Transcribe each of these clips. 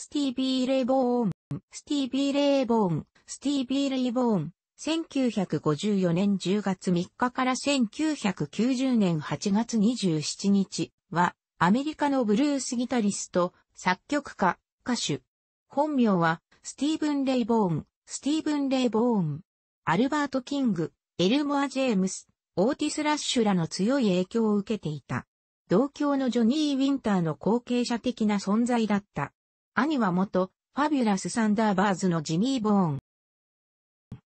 スティービー・レイボーン、スティービー・レイボーン、スティービー・レイボーン、1954年10月3日から1990年8月27日は、アメリカのブルースギタリスト、作曲家、歌手。本名は、スティーブン・レイボーン、スティーブン・レイボーン。アルバート・キング、エルモア・ジェームス、オーティス・ラッシュらの強い影響を受けていた。同郷のジョニー・ウィンターの後継者的な存在だった。兄は元、ファビュラス・サンダーバーズのジミー・ボーン。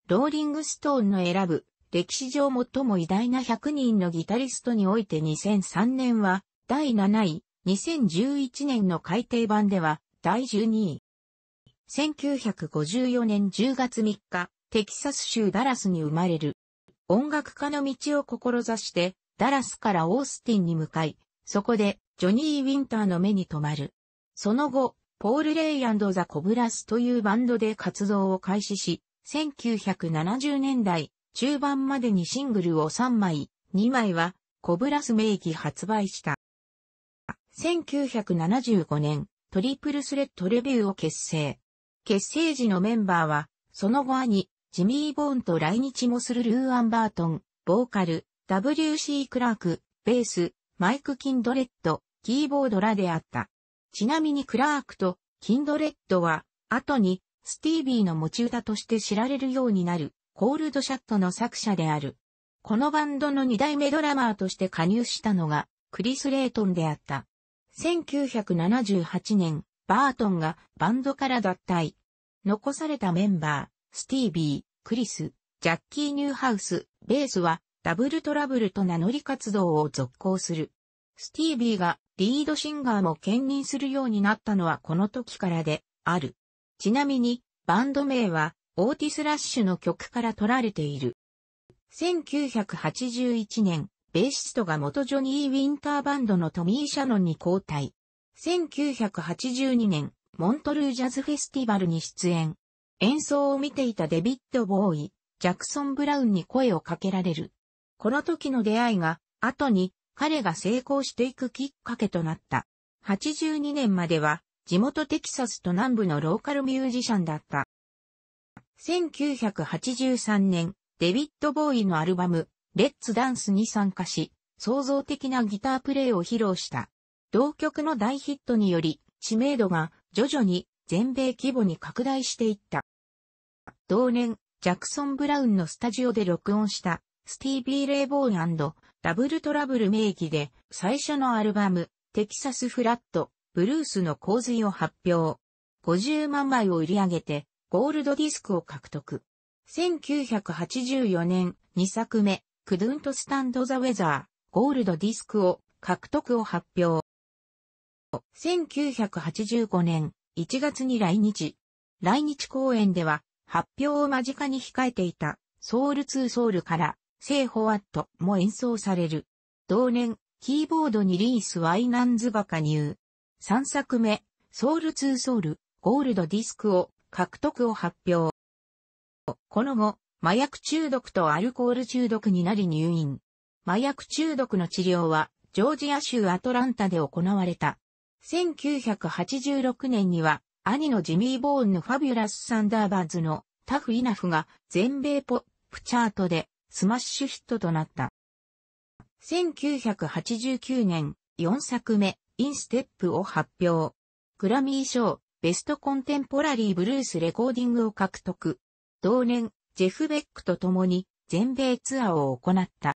ローリングストーンの選ぶ、歴史上最も偉大な100人のギタリストにおいて2003年は、第7位、2011年の改訂版では、第12位。1954年10月3日、テキサス州ダラスに生まれる。音楽家の道を志して、ダラスからオースティンに向かい、そこで、ジョニー・ウィンターの目に留まる。その後、ポール・レイザ・コブラスというバンドで活動を開始し、1970年代中盤までにシングルを3枚、2枚はコブラス名義発売した。1975年、トリプルスレッドレビューを結成。結成時のメンバーは、その後兄、ジミー・ボーンと来日もするルーアン・バートン、ボーカル、W.C. クラーク、ベース、マイク・キンドレッド、キーボードらであった。ちなみにクラークとキンドレッドは、後にスティービーの持ち歌として知られるようになる、コールドシャットの作者である。このバンドの二代目ドラマーとして加入したのが、クリス・レートンであった。1978年、バートンがバンドから脱退。残されたメンバー、スティービー、クリス、ジャッキー・ニューハウス、ベースはダブルトラブルと名乗り活動を続行する。スティービーがリードシンガーも兼任するようになったのはこの時からである。ちなみに、バンド名は、オーティス・ラッシュの曲から取られている。1981年、ベーシストが元ジョニー・ウィンターバンドのトミー・シャノンに交代。1982年、モントルージャズフェスティバルに出演。演奏を見ていたデビッド・ボーイ、ジャクソン・ブラウンに声をかけられる。この時の出会いが、後に彼が成功していくきっかけとなった。82年までは地元テキサスと南部のローカルミュージシャンだった。1983年、デビッド・ボーイのアルバム、レッツ・ダンスに参加し、創造的なギタープレイを披露した。同曲の大ヒットにより、知名度が徐々に全米規模に拡大していった。同年、ジャクソン・ブラウンのスタジオで録音した、スティービー・レイボーンダブルトラブル名義で、最初のアルバム、テキサス・フラット、ブルースの洪水を発表。50万枚を売り上げて、ゴールドディスクを獲得。1984年、2作目、クドゥントスタンドザウェザー、ゴールドディスクを獲得を発表。1985年1月に来日。来日公演では発表を間近に控えていたソウル2ソウルからセイホワットも演奏される。同年、キーボードにリース・ワイナンズが加入。3作目、ソウル2ソウル、ゴールドディスクを獲得を発表。この後、麻薬中毒とアルコール中毒になり入院。麻薬中毒の治療は、ジョージア州アトランタで行われた。1986年には、兄のジミー・ボーンのファビュラス・サンダーバーズの Tuff Enuff が全米ポップチャートでスマッシュヒットとなった。1989年4作目 In Step を発表。グラミー賞、 Best Contemporary Blues Recording を獲得。同年、ジェフ・ベックと共に全米ツアーを行った。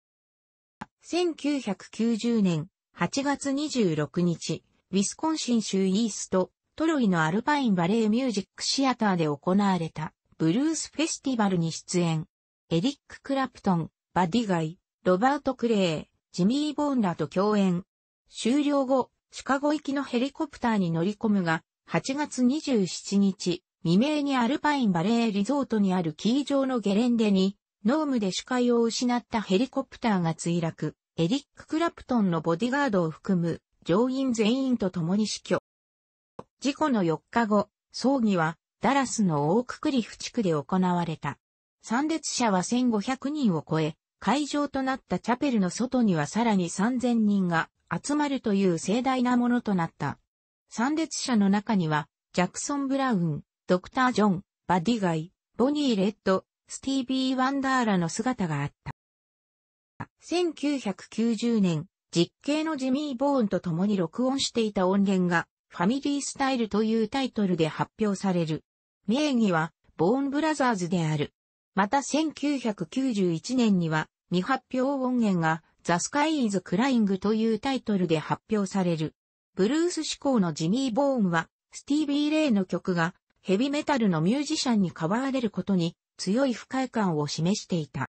1990年8月26日、ウィスコンシン州イースト、トロイのアルパインバレーミュージックシアターで行われたブルースフェスティバルに出演。エリック・クラプトン、バディガイ、ロバート・クレイ、ジミー・ボーンらと共演。終了後、シカゴ行きのヘリコプターに乗り込むが、8月27日、未明にアルパインバレーリゾートにあるキー場のゲレンデに、ノームで視界を失ったヘリコプターが墜落、エリック・クラプトンのボディガードを含む乗員全員と共に死去。事故の4日後、葬儀はダラスのオーククリフ地区で行われた。参列者は1500人を超え、会場となったチャペルの外にはさらに3000人が集まるという盛大なものとなった。参列者の中には、ジャクソン・ブラウン、ドクター・ジョン、バディガイ、ボニー・レッド、スティービー・ワンダーラの姿があった。1990年、実刑のジミー・ボーンと共に録音していた音源が、ファミリースタイルというタイトルで発表される。名義は、ボーンブラザーズである。また1991年には、未発表音源が、ザ・スカイ・イズ・クライングというタイトルで発表される。ブルース志向のジミー・ボーンは、スティービー・レイの曲が、ヘビメタルのミュージシャンに変わられることに、強い不快感を示していた。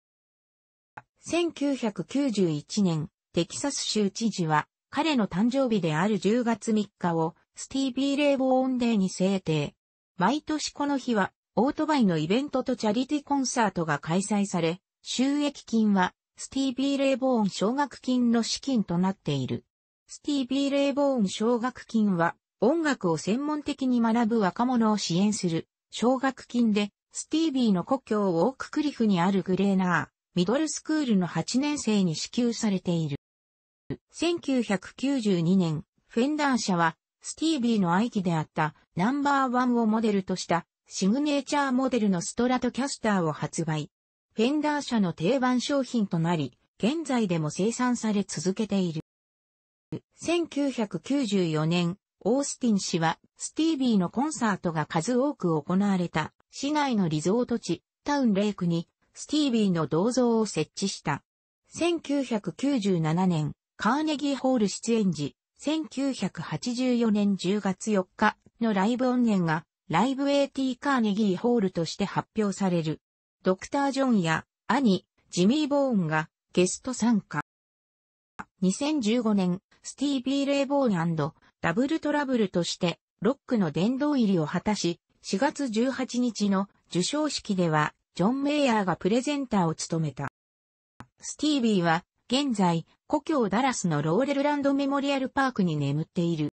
1991年、テキサス州知事は、彼の誕生日である10月3日を、スティービー・レイボーンデーに制定。毎年この日は、オートバイのイベントとチャリティコンサートが開催され、収益金は、スティービー・レイボーン奨学金の資金となっている。スティービー・レイボーン奨学金は、音楽を専門的に学ぶ若者を支援する奨学金で、スティービーの故郷オーククリフにあるグレーナー、ミドルスクールの8年生に支給されている。1992年、フェンダー社は、スティービーの愛機であったナンバーワンをモデルとしたシグネーチャーモデルのストラトキャスターを発売。フェンダー社の定番商品となり、現在でも生産され続けている。1994年、オースティン氏は、スティービーのコンサートが数多く行われた、市内のリゾート地、タウンレイクに、スティービーの銅像を設置した。1997年、カーネギーホール出演時、1984年10月4日のライブ音源が、ライブ AT カーネギーホールとして発表される。ドクター・ジョンや兄、ジミー・ボーンがゲスト参加。2015年、スティービー・レイボーンダブルトラブルとしてロックの殿堂入りを果たし、4月18日の授賞式では、ジョン・メイヤーがプレゼンターを務めた。スティービーは、現在、故郷ダラスのローレルランドメモリアルパークに眠っている。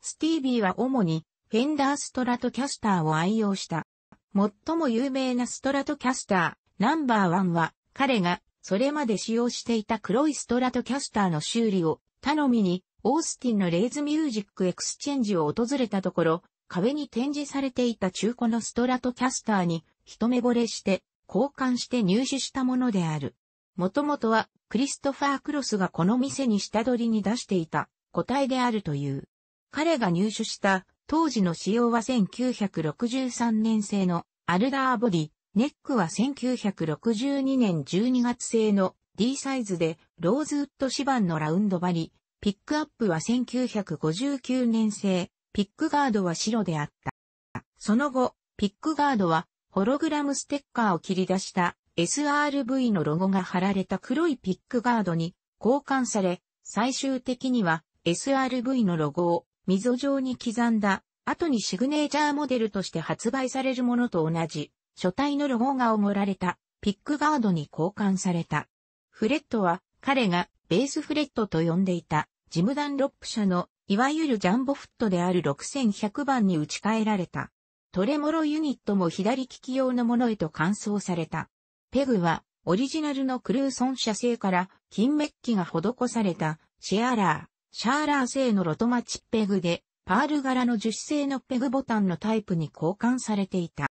スティービーは主に、フェンダーストラトキャスターを愛用した。最も有名なストラトキャスター、ナンバーワンは、彼がそれまで使用していた黒いストラトキャスターの修理を頼みに、オースティンのレイズミュージックエクスチェンジを訪れたところ、壁に展示されていた中古のストラトキャスターに一目惚れして交換して入手したものである。もともとはクリストファー・クロスがこの店に下取りに出していた個体であるという。彼が入手した当時の仕様は1963年製のアルダーボディ、ネックは1962年12月製の D サイズでローズウッド指板のラウンドバリ、ピックアップは1959年製、ピックガードは白であった。その後、ピックガードはホログラムステッカーを切り出した SRV のロゴが貼られた黒いピックガードに交換され、最終的には SRV のロゴを溝状に刻んだ後にシグネーチャーモデルとして発売されるものと同じ、書体のロゴがおられた、ピックガードに交換された。フレットは、彼がベースフレットと呼んでいた、ジムダンロップ社の、いわゆるジャンボフットである6100番に打ち替えられた。トレモロユニットも左利き用のものへと換装された。ペグは、オリジナルのクルーソン社製から金メッキが施されたシェアラー、シャーラー製のロトマチペグでパール柄の樹脂製のペグボタンのタイプに交換されていた。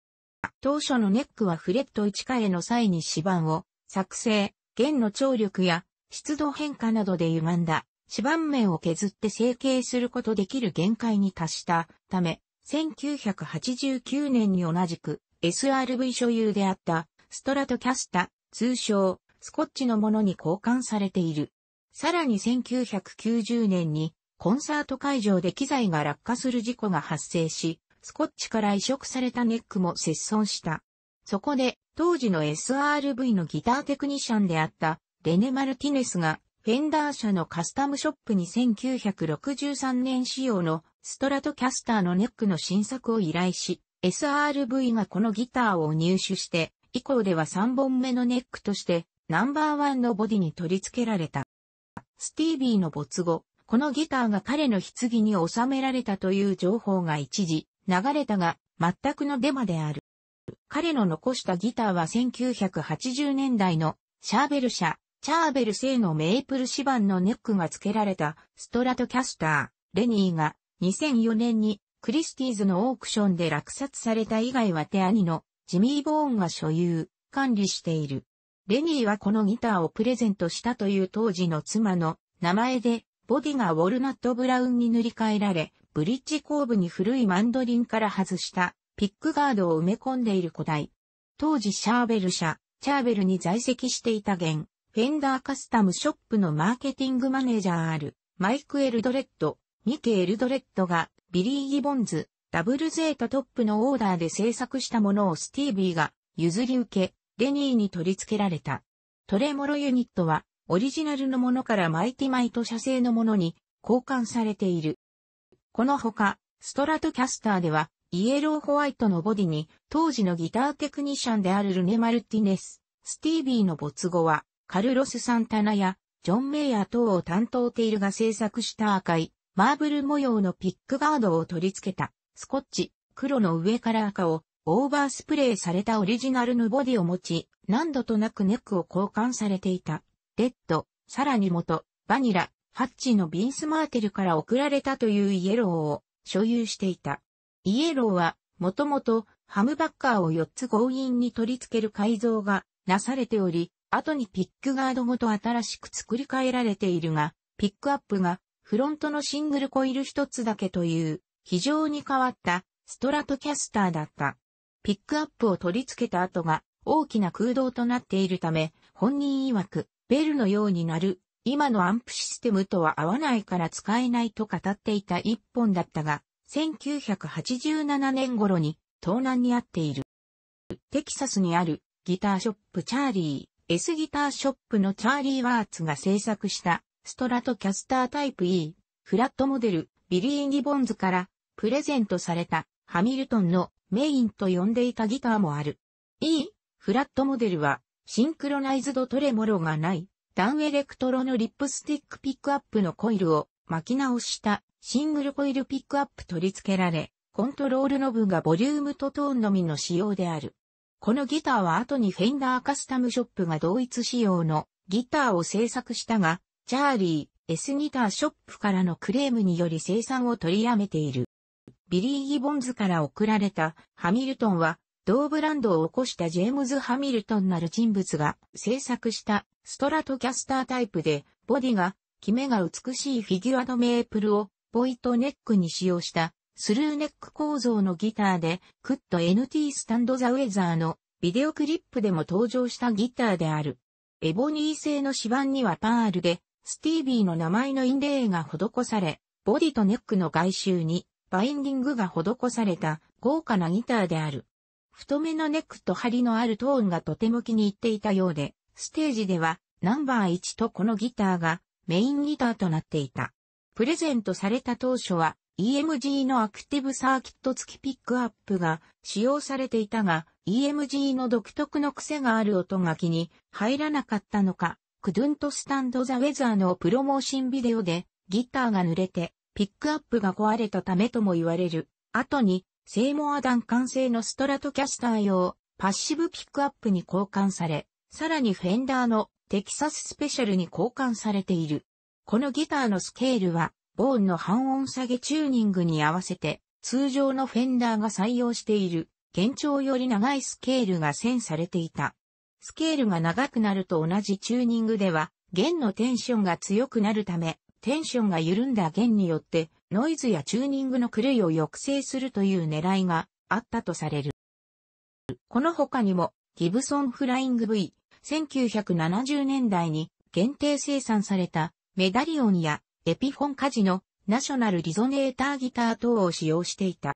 当初のネックはフレット1替えの際に指板を作成、弦の張力や湿度変化などで歪んだ指板面を削って成形することできる限界に達したため、1989年に同じく SRV 所有であったストラトキャスタ、通称スコッチのものに交換されている。さらに1990年にコンサート会場で機材が落下する事故が発生し、スコッチから移植されたネックも折損した。そこで、当時の SRV のギターテクニシャンであったレネ・マルティネスが、フェンダー社のカスタムショップに1963年仕様のストラトキャスターのネックの新作を依頼し、SRV がこのギターを入手して、以降では3本目のネックとしてナンバーワンのボディに取り付けられた。スティービーの没後、このギターが彼の棺に収められたという情報が一時流れたが、全くのデマである。彼の残したギターは1980年代のシャーベル社、チャーベル製のメープル指板のネックが付けられたストラトキャスター、レニーが2004年にクリスティーズのオークションで落札された以外は手兄のジミー・ボーンが所有、管理している。レニーはこのギターをプレゼントしたという当時の妻の名前で、ボディがウォルナットブラウンに塗り替えられ、ブリッジ後部に古いマンドリンから外したピックガードを埋め込んでいる古代。当時シャーベル社、チャーベルに在籍していた現、フェンダーカスタムショップのマーケティングマネージャーある、マイク・エルドレッド、ミケ・エルドレッドが、ビリー・ギボンズ、 ZZ Top のオーダーで制作したものをスティービーが譲り受け、レニーに取り付けられた。トレモロユニットは、オリジナルのものからマイティマイト社製のものに交換されている。このほか、ストラトキャスターでは、イエローホワイトのボディに、当時のギターテクニシャンであるルネ・マルティネス、スティービーの没後は、カルロス・サンタナや、ジョン・メイヤー等を担当テイルが制作した赤い、マーブル模様のピックガードを取り付けた、スコッチ、黒の上から赤を、オーバースプレーされたオリジナルのボディを持ち、何度となくネックを交換されていた。レッド、さらに元、バニラ、ファッジのビンスマーテルから送られたというイエローを所有していた。イエローは、もともとハムバッカーを4つ強引に取り付ける改造がなされており、後にピックガードごと新しく作り変えられているが、ピックアップがフロントのシングルコイル一つだけという非常に変わったストラトキャスターだった。ピックアップを取り付けた跡が大きな空洞となっているため、本人曰く、ベルのように鳴る、今のアンプシステムとは合わないから使えないと語っていた一本だったが、1987年頃に盗難にあっている。テキサスにあるギターショップチャーリー、S ギターショップのチャーリー・ワーツが制作したストラトキャスタータイプ E、フラットモデル、ビリー・ギボンズからプレゼントされたハミルトンのメインと呼んでいたギターもある。E、フラットモデルはシンクロナイズドトレモロがないダンエレクトロのリップスティックピックアップのコイルを巻き直したシングルコイルピックアップ取り付けられ、コントロールノブがボリュームとトーンのみの仕様である。このギターは後にフェンダーカスタムショップが同一仕様のギターを製作したが、チャーリー、S ギターショップからのクレームにより生産を取りやめている。ビリー・ギボンズから送られたハミルトンは同ブランドを起こしたジェームズ・ハミルトンなる人物が制作したストラトキャスタータイプで、ボディが、キメが美しいフィギュアドメープルを、ボディとネックに使用したスルーネック構造のギターで、クッド NT スタンドザウェザーのビデオクリップでも登場したギターである。エボニー製の指板にはパールで、スティービーの名前のインレイが施され、ボディとネックの外周にバインディングが施された豪華なギターである。太めのネックと張りのあるトーンがとても気に入っていたようで、ステージではナンバー1とこのギターがメインギターとなっていた。プレゼントされた当初は EMG のアクティブサーキット付きピックアップが使用されていたが、EMG の独特の癖がある音が気に入らなかったのか、クドゥントスタンドザウェザーのプロモーションビデオでギターが濡れてピックアップが壊れたためとも言われる。後にセイモアダンカン製のストラトキャスター用パッシブピックアップに交換され、さらにフェンダーのテキサススペシャルに交換されている。このギターのスケールは、ボーンの半音下げチューニングに合わせて、通常のフェンダーが採用している、弦長より長いスケールが線されていた。スケールが長くなると同じチューニングでは、弦のテンションが強くなるため、テンションが緩んだ弦によってノイズやチューニングの狂いを抑制するという狙いがあったとされる。この他にも、ギブソンフライング V、1970年代に限定生産されたメダリオンやエピフォンカジのナショナルリゾネーターギター等を使用していた。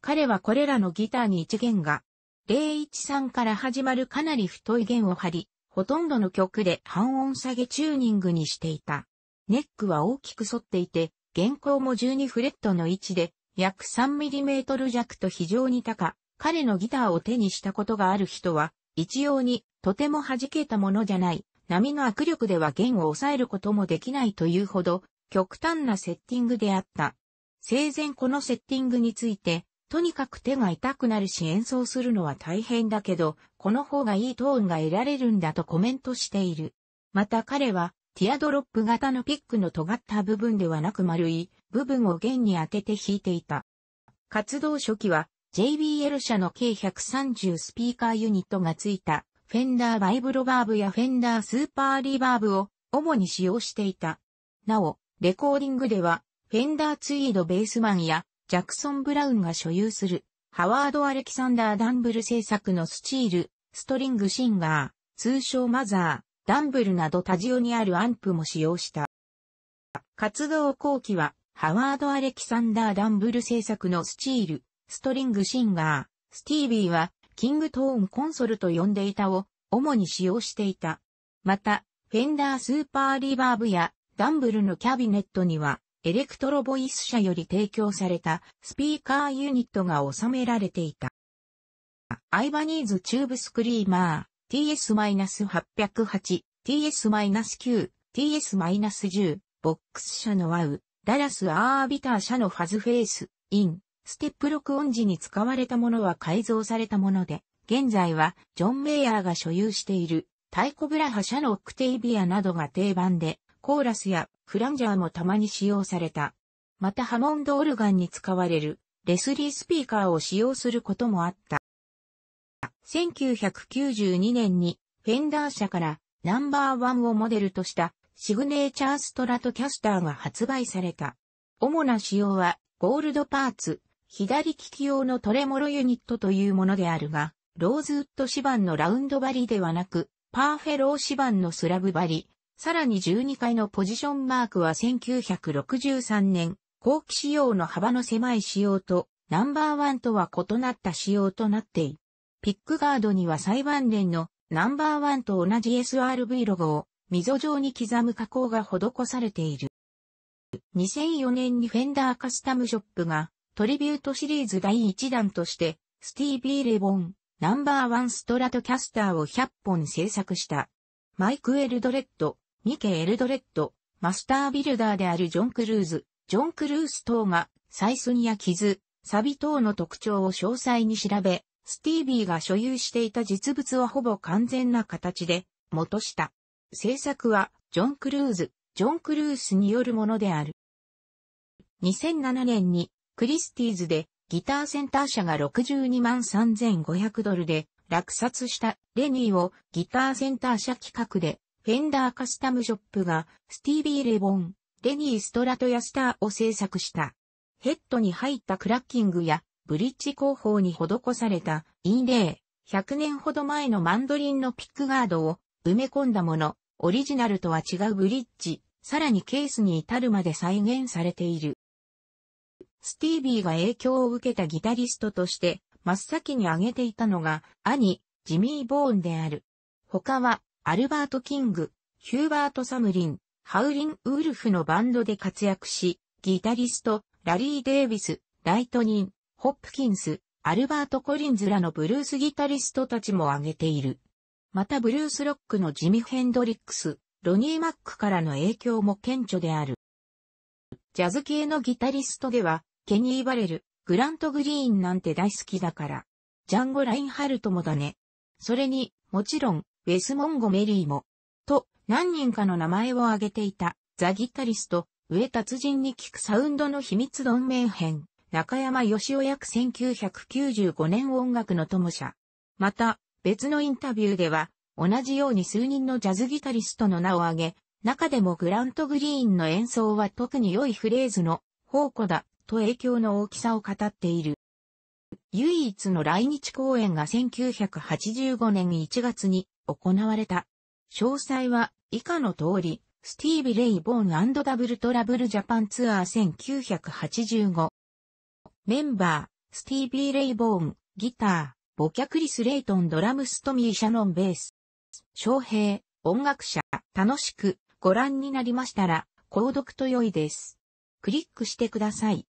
彼はこれらのギターに一弦が013から始まるかなり太い弦を張り、ほとんどの曲で半音下げチューニングにしていた。ネックは大きく反っていて、原稿も12フレットの位置で、約 3mm 弱と非常に高。彼のギターを手にしたことがある人は、一様に、とても弾けたものじゃない。波の握力では弦を抑えることもできないというほど、極端なセッティングであった。生前このセッティングについて、とにかく手が痛くなるし演奏するのは大変だけど、この方がいいトーンが得られるんだとコメントしている。また彼は、ティアドロップ型のピックの尖った部分ではなく丸い部分を弦に当てて弾いていた。活動初期は JBL 社の計130スピーカーユニットがついたフェンダーバイブロバーブやフェンダースーパーリバーブを主に使用していた。なお、レコーディングではフェンダーツイードベースマンやジャクソン・ブラウンが所有するハワード・アレキサンダー・ダンブル製作のスチール、ストリングシンガー、通称マザー、ダンブルなどスタジオにあるアンプも使用した。活動後期は、ハワード・アレキサンダー・ダンブル製作のスチール、ストリングシンガー、スティービーは、キングトーンコンソールと呼んでいたを、主に使用していた。また、フェンダースーパーリバーブや、ダンブルのキャビネットには、エレクトロボイス社より提供されたスピーカーユニットが収められていた。アイバニーズチューブスクリーマー TS-808、TS-9、TS-10、ボックス社のワウ、ダラスアービター社のファズフェイス、イン、ステップ録音時に使われたものは改造されたもので、現在はジョン・メイヤーが所有しているタイコブラーエ社のオクテイビアなどが定番で、コーラスやフランジャーもたまに使用された。またハモンドオルガンに使われるレスリースピーカーを使用することもあった。1992年にフェンダー社からナンバーワンをモデルとしたシグネーチャーストラトキャスターが発売された。主な仕様はゴールドパーツ、左利き用のトレモロユニットというものであるが、ローズウッド指板のラウンドバリではなく、パーフェロー指板のスラブバリ、さらに12階のポジションマークは1963年、後期仕様の幅の狭い仕様とナンバーワンとは異なった仕様となっている。ピックガードには裁判連のナンバーワンと同じ SRV ロゴを溝状に刻む加工が施されている。2004年にフェンダーカスタムショップがトリビュートシリーズ第1弾としてスティービー・レボンナンバーワンストラトキャスターを100本制作した。マイク・エルドレッド、ミケ・エルドレッド、マスタービルダーであるジョン・クルーズ、ジョン・クルース等が、採寸や傷、錆等の特徴を詳細に調べ、スティービーが所有していた実物はほぼ完全な形で、復元した。制作は、ジョン・クルーズ、ジョン・クルースによるものである。2007年に、クリスティーズで、ギターセンター社が62万3500ドルで落札したレニーをギターセンター社企画でフェンダーカスタムショップがスティービー・レボン、レニー・ストラトヤスターを制作した。ヘッドに入ったクラッキングやブリッジ工法に施されたインレイ、100年ほど前のマンドリンのピックガードを埋め込んだもの、オリジナルとは違うブリッジ、さらにケースに至るまで再現されている。スティービーが影響を受けたギタリストとして真っ先に挙げていたのが兄、ジミー・ボーンである。他はアルバート・キング、ヒューバート・サムリン、ハウリン・ウルフのバンドで活躍し、ギタリスト、ラリー・デイビス、ライトニン、ホップキンス、アルバート・コリンズらのブルースギタリストたちも挙げている。またブルースロックのジミ・ヘンドリックス、ロニー・マックからの影響も顕著である。ジャズ系のギタリストでは、ケニー・バレル、グラント・グリーンなんて大好きだから。ジャンゴ・ラインハルトもだね。それに、もちろん、ウェス・モンゴメリーも、と何人かの名前を挙げていたザ・ギタリスト、上達人に聞くサウンドの秘密論明編、中山義雄約1995年音楽の友社。また、別のインタビューでは、同じように数人のジャズギタリストの名を挙げ、中でもグラント・グリーンの演奏は特に良いフレーズの宝庫だと影響の大きさを語っている。唯一の来日公演が1985年1月に行われた。詳細は以下の通り、スティービ・レイ・ボーンダブルトラブルジャパンツアー1985。メンバー、スティービー・レイ・ボーン、ギター、ボキャクリス・レイトンドラムストミー・シャノン・ベース。翔平、音楽者、楽しくご覧になりましたら、購読と良いです。クリックしてください。